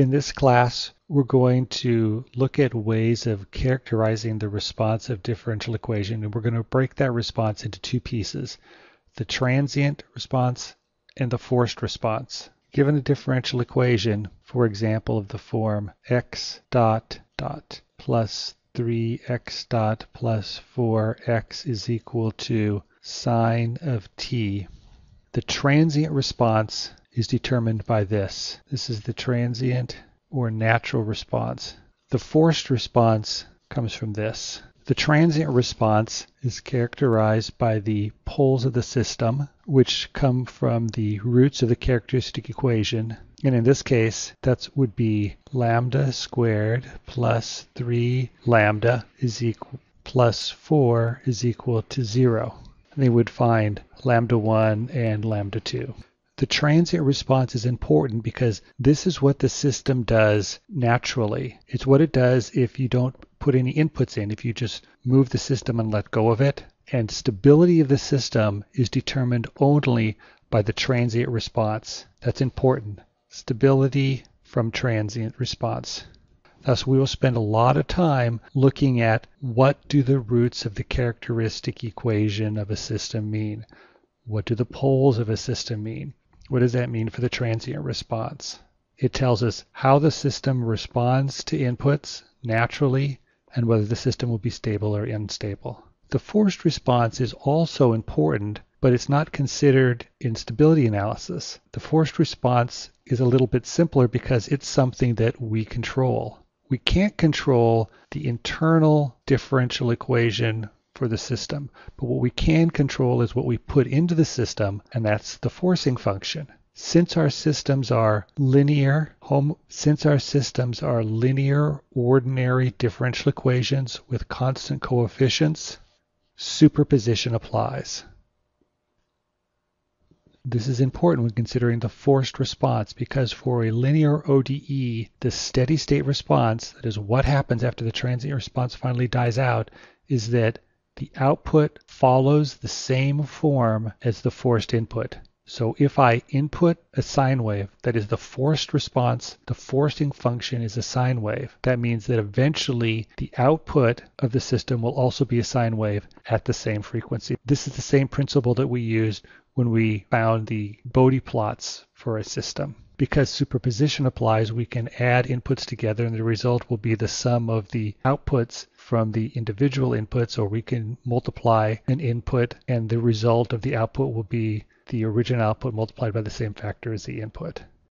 In this class, we're going to look at ways of characterizing the response of differential equation, and we're going to break that response into two pieces, the transient response and the forced response. Given a differential equation, for example, of the form x dot dot plus 3x dot plus 4x is equal to sine of t, the transient response is determined by this. This is the transient or natural response. The forced response comes from this. The transient response is characterized by the poles of the system, which come from the roots of the characteristic equation. And in this case, that would be lambda squared plus 3 lambda is equal plus 4 is equal to 0 they would find lambda 1 and lambda 2. The transient response is important because this is what the system does naturally. It's what it does if you don't put any inputs in, if you just move the system and let go of it. And stability of the system is determined only by the transient response. That's important. Stability from transient response. Thus, we will spend a lot of time looking at what do the roots of the characteristic equation of a system mean? What do the poles of a system mean? What does that mean for the transient response? It tells us how the system responds to inputs naturally and whether the system will be stable or unstable. The forced response is also important, but it's not considered in stability analysis. The forced response is a little bit simpler because it's something that we control. We can't control the internal differential equation for the system, but what we can control is what we put into the system, and that's the forcing function. Since our systems are linear, home, since our systems are linear ordinary differential equations with constant coefficients, superposition applies. This is important when considering the forced response because for a linear ODE, the steady state response, that is what happens after the transient response finally dies out, is that the output follows the same form as the forced input. So if I input a sine wave, that is the forced response, the forcing function is a sine wave. That means that eventually the output of the system will also be a sine wave at the same frequency. This is the same principle that we used when we found the Bode plots for a system. Because superposition applies, we can add inputs together and the result will be the sum of the outputs from the individual inputs, or we can multiply an input and the result of the output will be the original output multiplied by the same factor as the input.